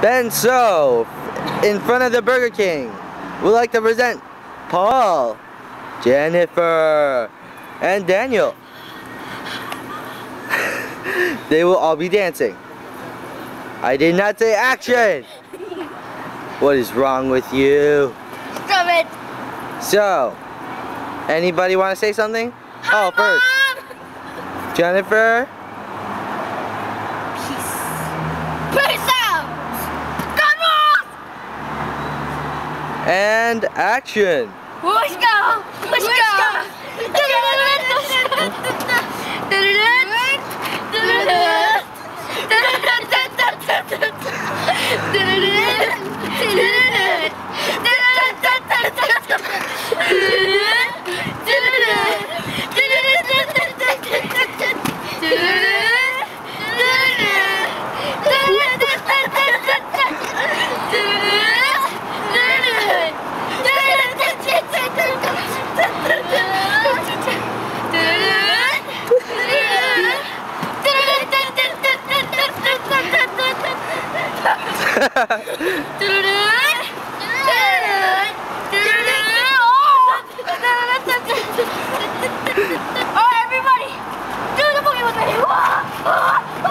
Ben So, in front of the Burger King, would like to present Paul, Jennifer, and Daniel. they will all be dancing. I did not say action! What is wrong with you? Stop it! So, anybody want to say something? Oh, first, Mom! Jennifer. And action! Let's go! Let's go! oh, everybody! Do the boogie with me!